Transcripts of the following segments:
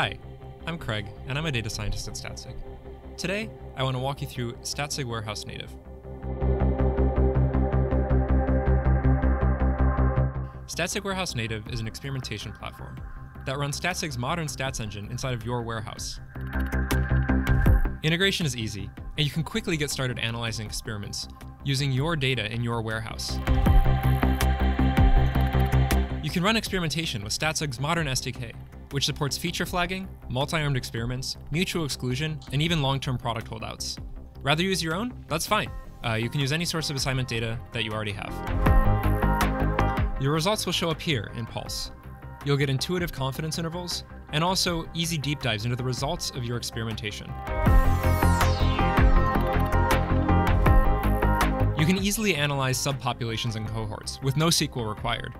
Hi, I'm Craig, and I'm a data scientist at Statsig. Today, I want to walk you through Statsig Warehouse Native. Statsig Warehouse Native is an experimentation platform that runs Statsig's modern stats engine inside of your warehouse. Integration is easy, and you can quickly get started analyzing experiments using your data in your warehouse. You can run experimentation with Statsig's modern SDK, which supports feature flagging, multi-armed experiments, mutual exclusion, and even long-term product holdouts. Rather use your own? That's fine. Uh, you can use any source of assignment data that you already have. Your results will show up here in Pulse. You'll get intuitive confidence intervals, and also easy deep dives into the results of your experimentation. You can easily analyze subpopulations and cohorts with no SQL required,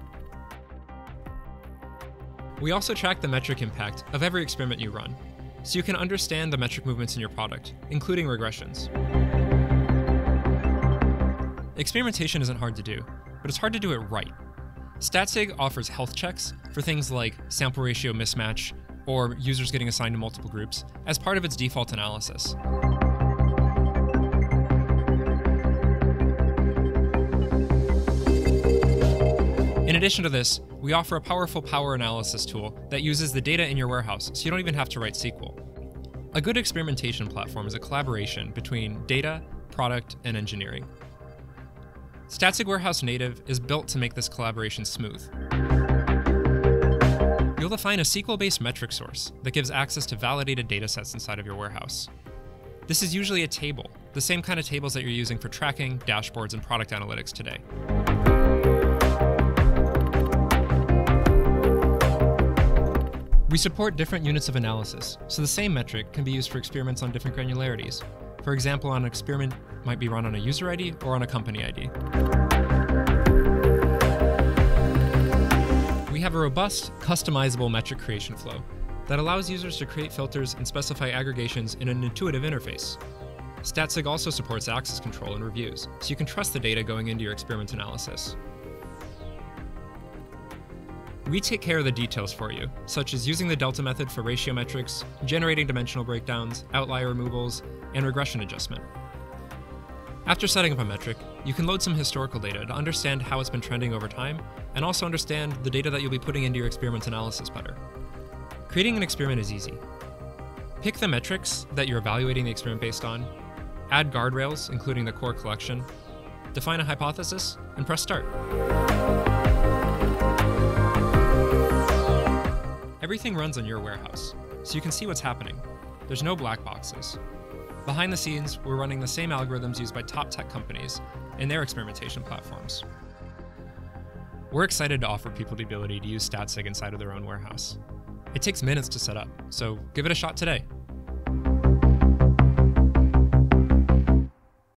we also track the metric impact of every experiment you run, so you can understand the metric movements in your product, including regressions. Experimentation isn't hard to do, but it's hard to do it right. Statsig offers health checks for things like sample ratio mismatch or users getting assigned to multiple groups as part of its default analysis. In addition to this, we offer a powerful power analysis tool that uses the data in your warehouse so you don't even have to write SQL. A good experimentation platform is a collaboration between data, product, and engineering. Statsig Warehouse Native is built to make this collaboration smooth. You'll define a SQL-based metric source that gives access to validated datasets inside of your warehouse. This is usually a table, the same kind of tables that you're using for tracking, dashboards, and product analytics today. We support different units of analysis, so the same metric can be used for experiments on different granularities. For example, an experiment might be run on a user ID or on a company ID. We have a robust, customizable metric creation flow that allows users to create filters and specify aggregations in an intuitive interface. Statsig also supports access control and reviews, so you can trust the data going into your experiment analysis. We take care of the details for you, such as using the delta method for ratio metrics, generating dimensional breakdowns, outlier removals, and regression adjustment. After setting up a metric, you can load some historical data to understand how it's been trending over time, and also understand the data that you'll be putting into your experiments analysis better. Creating an experiment is easy. Pick the metrics that you're evaluating the experiment based on, add guardrails, including the core collection, define a hypothesis, and press start. Everything runs on your warehouse, so you can see what's happening. There's no black boxes. Behind the scenes, we're running the same algorithms used by top tech companies in their experimentation platforms. We're excited to offer people the ability to use Statsig inside of their own warehouse. It takes minutes to set up, so give it a shot today.